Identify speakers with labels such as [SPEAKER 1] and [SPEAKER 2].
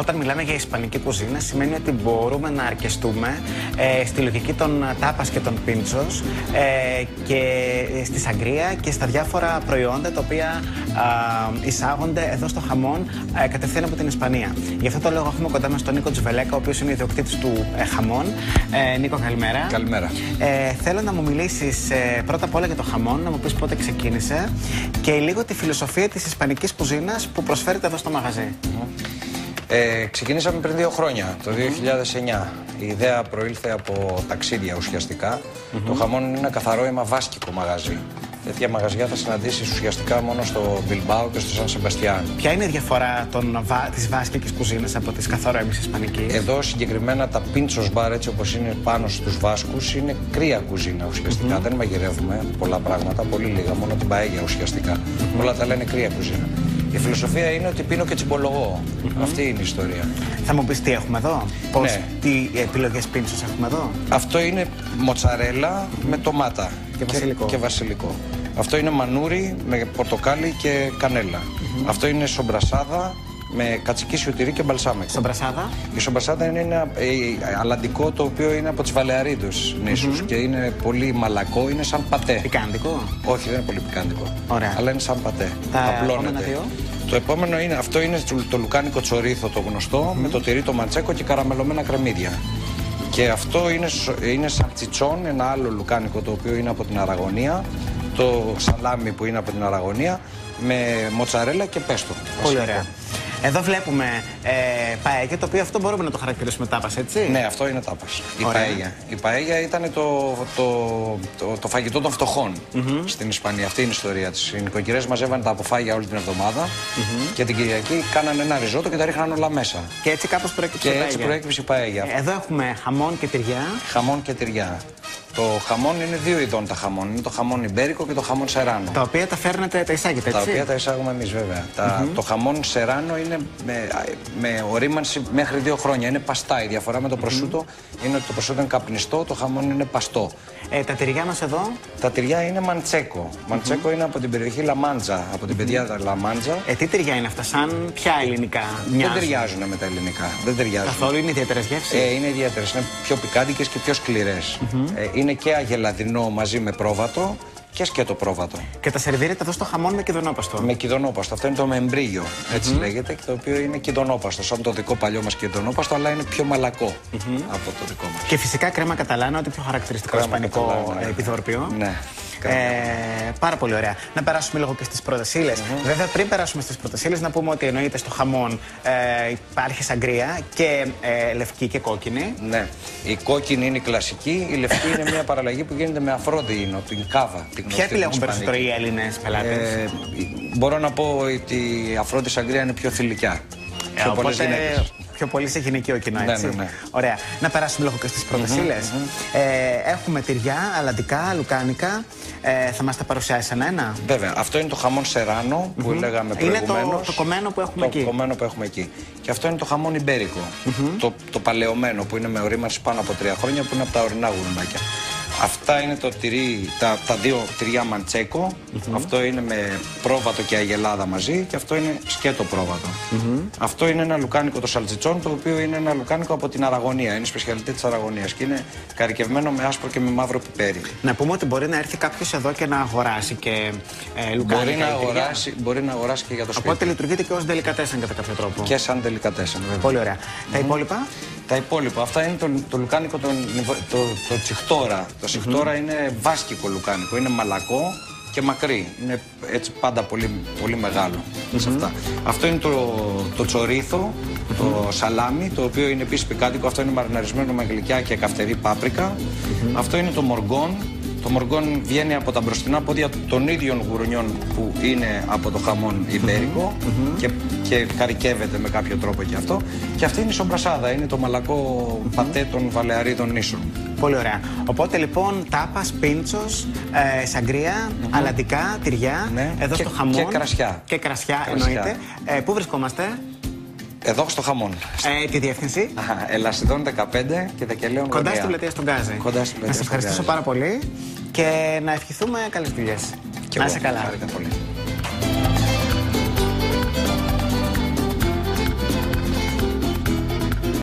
[SPEAKER 1] όταν μιλάμε για ισπανική κουζίνα, σημαίνει ότι μπορούμε να αρκεστούμε ε, στη λογική των τάπας και των πίντσος ε, και στη σαγκρία και στα διάφορα προϊόντα τα οποία εισάγονται εδώ στο χαμόν ε, κατευθείαν από την Ισπανία. Γι' αυτό το λόγο έχουμε κοντά μας τον Νίκο Τζβελέκα, ο οποίος είναι ιδιοκτήτης του ε, χαμόν. Ε, Νίκο, καλημέρα.
[SPEAKER 2] Καλημέρα.
[SPEAKER 1] Ε, θέλω να μου μιλήσεις ε, πρώτα απ' όλα για το χαμόν, να μου πεις πότε ξεκίνησε και λίγο τη φιλοσοφία της ισπανικής κουζίνας που προσφέρεται εδώ στο μαγαζί.
[SPEAKER 2] Ε, ξεκινήσαμε πριν δύο χρόνια, το 2009. Η ιδέα προήλθε από ταξίδια ουσιαστικά. Το χαμόν είναι ένα καθαρό αίμα βάσκικο μαγαζί. Τέτοια μαγαζιά θα συναντήσεις ουσιαστικά μόνο στο Μπιλμπάο και στο Σαν Σεμπαστιάν.
[SPEAKER 1] Ποια είναι η διαφορά της βάσκικης κουζίνας από τις καθαρό Ισπανικής;
[SPEAKER 2] Εδώ συγκεκριμένα τα πίντσο μπαρ, έτσι όπως είναι πάνω στους Βάσκους, είναι κρύα κουζίνα ουσιαστικά. Δεν μαγειρεύουμε πολλά πράγματα, πολύ λίγα, μόνο την παέγια ουσιαστικά. Mm Όλα τα άλλα είναι κρύα κουζίνα. Η φιλοσοφία είναι ότι πίνω και τσιμπολογώ. Αυτή είναι η ιστορία.
[SPEAKER 1] Θα μου πεις τι έχουμε εδώ, Πώς, ναι. τι επιλογές πίντσο έχουμε εδώ;
[SPEAKER 2] Αυτό είναι μοτσαρέλα με ντομάτα
[SPEAKER 1] και βασιλικό.
[SPEAKER 2] Και, βασιλικό. Αυτό είναι μανούρι με πορτοκάλι και κανέλα. Αυτό είναι σομπρασάδα με κατσική σιωτηρή και μπαλσάμικο.
[SPEAKER 1] Σομπρασάδα.
[SPEAKER 2] Η σομπρασάδα είναι ένα ε, αλαντικό το οποίο είναι από τις Βαλεαρίδους νήσους και είναι πολύ μαλακό, είναι σαν πατέ.
[SPEAKER 1] Πικάντικο;
[SPEAKER 2] Όχι, δεν είναι πολύ πικάντικο.
[SPEAKER 1] Ωραία.
[SPEAKER 2] Αλλά είναι σαν πατέ.
[SPEAKER 1] Τα επόμενα δύο;
[SPEAKER 2] Το επόμενο είναι, αυτό είναι το λουκάνικο τσορίθο το γνωστό, με το τυρί το μαντσέκο και καραμελωμένα κρεμμύδια. Και αυτό είναι, είναι σαλτσιτσόν, ένα άλλο λουκάνικο το οποίο είναι από την Αραγωνία, το σαλάμι που είναι από την Αραγωνία, με μοτσαρέλα και πέστο.
[SPEAKER 1] Πολύ ωραία. Εδώ βλέπουμε ε, παέγια, το οποίο αυτό μπορούμε να το χαρακτηρίσουμε τάπας, έτσι.
[SPEAKER 2] Ναι, αυτό είναι τάπας. Η παέγια. Η παέγια ήταν το, το, το, το, φαγητό των φτωχών στην Ισπανία. Αυτή είναι η ιστορία της. Οι νοικοκυρές μαζεύαν τα αποφάγια όλη την εβδομάδα και την Κυριακή κάνανε ένα ριζότο και τα ρίχναν όλα μέσα.
[SPEAKER 1] Και έτσι κάπως προέκυψε
[SPEAKER 2] και έτσι προέκυψε η παέγια.
[SPEAKER 1] Εδώ έχουμε χαμόν και τυριά.
[SPEAKER 2] Χαμόν και τυριά. Το χαμόν είναι δύο ειδών τα χαμόν. Είναι το χαμόν Ιμπέρικο και το χαμόν Σεράνο.
[SPEAKER 1] Τα οποία τα φέρνετε, τα εισάγετε έτσι;
[SPEAKER 2] Τα οποία τα εισάγουμε εμείς βέβαια. Τα, Το χαμόν Σεράνο είναι με, με ορίμανση μέχρι δύο χρόνια. Είναι παστά. Η διαφορά με το προσούτο είναι ότι το προσούτο είναι καπνιστό, το χαμόν είναι παστό.
[SPEAKER 1] Ε, τα τυριά μας εδώ;
[SPEAKER 2] Τα τυριά είναι μαντσέκο. Μαντσέκο είναι από την περιοχή Λαμάντζα, από την παιδεία Λαμάντζα.
[SPEAKER 1] Ε, τι τυριά είναι αυτά, σαν ποια ελληνικά
[SPEAKER 2] μοιάζουν; Δεν ταιριάζουν με τα ελληνικά. Δεν ταιριάζουν.
[SPEAKER 1] Καθόλου είναι ιδιαίτερες γεύσεις;
[SPEAKER 2] Ε, είναι ιδιαίτερες. Είναι πιο πικάντικες και πιο σκληρές. Ε, είναι και αγελαδινό μαζί με πρόβατο και σκέτο πρόβατο.
[SPEAKER 1] Και τα σερβίρετε εδώ στο χαμόν με κιδονόπαστο.
[SPEAKER 2] Με κιδονόπαστο. Αυτό είναι το μεμπρίγιο, έτσι λέγεται, και το οποίο είναι κιδονόπαστο. Σαν το δικό παλιό μας κιδονόπαστο, αλλά είναι πιο μαλακό από το δικό μας.
[SPEAKER 1] Και φυσικά κρέμα καταλάνα, ότι πιο χαρακτηριστικό ισπανικό ναι. επιδόρπιο.
[SPEAKER 2] Ναι.
[SPEAKER 1] Ε, πάρα πολύ ωραία. Να περάσουμε λίγο και στις πρώτε ύλε. Βέβαια, πριν περάσουμε στις πρώτε ύλε, να πούμε ότι εννοείται στο χαμόν ε, υπάρχει σαγκρία και ε, λευκή και κόκκινη.
[SPEAKER 2] Ναι. Η κόκκινη είναι η κλασική, η λευκή είναι μια παραλλαγή που γίνεται με αφρόδιινο, την κάβα. Την
[SPEAKER 1] Ποια επιλέγουν περισσότερο οι Έλληνες πελάτες; Ε,
[SPEAKER 2] μπορώ να πω ότι η αφρότη σαγκρία είναι πιο θηλυκιά.
[SPEAKER 1] Ε, πιο πολλές γυναίκες πιο πολύ σε γυναικείο κοινό,
[SPEAKER 2] ναι, έτσι. Ναι, ναι, ναι.
[SPEAKER 1] Ωραία. Να περάσουμε λίγο και στις πρώτες mm -hmm, ε, έχουμε τυριά, αλαντικά, λουκάνικα. Ε, θα μας τα παρουσιάσει ένα-ένα.
[SPEAKER 2] Βέβαια. Αυτό είναι το χαμόν σεράνο που λέγαμε προηγουμένω.
[SPEAKER 1] Είναι το, το κομμένο που έχουμε
[SPEAKER 2] το
[SPEAKER 1] εκεί.
[SPEAKER 2] Το κομμένο που έχουμε εκεί. Και αυτό είναι το χαμόν ιμπέρικο. Το, το παλαιωμένο που είναι με ορίμανση πάνω από τρία χρόνια που είναι από τα ορεινά γουρνάκια. Αυτά είναι το τυρί, τα, τα δύο τυριά μαντσέκο. Αυτό είναι με πρόβατο και αγελάδα μαζί και αυτό είναι σκέτο πρόβατο. Αυτό είναι ένα λουκάνικο το σαλτσιτσόν, το οποίο είναι ένα λουκάνικο από την Αραγωνία. Είναι σπεσιαλιτέ της Αραγωνίας και είναι καρικευμένο με άσπρο και με μαύρο πιπέρι.
[SPEAKER 1] Να πούμε ότι μπορεί να έρθει κάποιος εδώ και να αγοράσει και ε, λουκάνικα.
[SPEAKER 2] Μπορεί να, αγοράσει, μπορεί να αγοράσει και για το σπίτι.
[SPEAKER 1] Οπότε λειτουργείται και ως δελικατέσεν κατά κάποιο τρόπο.
[SPEAKER 2] Και σαν δελικατέσεν, βέβαια.
[SPEAKER 1] Πολύ ωραία. Τα υπόλοιπα;
[SPEAKER 2] Τα υπόλοιπα. Αυτά είναι το, το λουκάνικο, το, το, το τσιχτόρα. Το τσιχτόρα είναι βάσκικο λουκάνικο. Είναι μαλακό και μακρύ. Είναι έτσι πάντα πολύ, πολύ μεγάλο. σε αυτά. Αυτό είναι το, το τσορίθο, το σαλάμι, το οποίο είναι επίσης πικάντικο. Αυτό είναι μαριναρισμένο με γλυκιά και καυτερή πάπρικα. Αυτό είναι το μοργόν, το μοργόν βγαίνει από τα μπροστινά πόδια των ίδιων γουρνιών που είναι από το χαμόν ιμπέρικο και, και καρικεύεται με κάποιο τρόπο και αυτό. Και αυτή είναι η σομπρασάδα, είναι το μαλακό πατέ των Βαλεαρίδων νήσων.
[SPEAKER 1] Πολύ ωραία. Οπότε λοιπόν τάπας, πίντσος, ε, σαγκρία, mm αλαντικά, τυριά,
[SPEAKER 2] ναι.
[SPEAKER 1] εδώ
[SPEAKER 2] και,
[SPEAKER 1] στο χαμόν.
[SPEAKER 2] Και κρασιά.
[SPEAKER 1] Και κρασιά, κρασιά. εννοείται. Ε, πού βρισκόμαστε,
[SPEAKER 2] εδώ στο χαμόν.
[SPEAKER 1] Ε, τη διεύθυνση.
[SPEAKER 2] Ελασιδών 15 και Δεκελαίων
[SPEAKER 1] Κοντά στην πλατεία στον Γκάζι.
[SPEAKER 2] Κοντά στην πλατεία
[SPEAKER 1] Να σα ευχαριστήσω πάρα πολύ και να ευχηθούμε καλές δουλειές. Να είσαι καλά.
[SPEAKER 2] πολύ.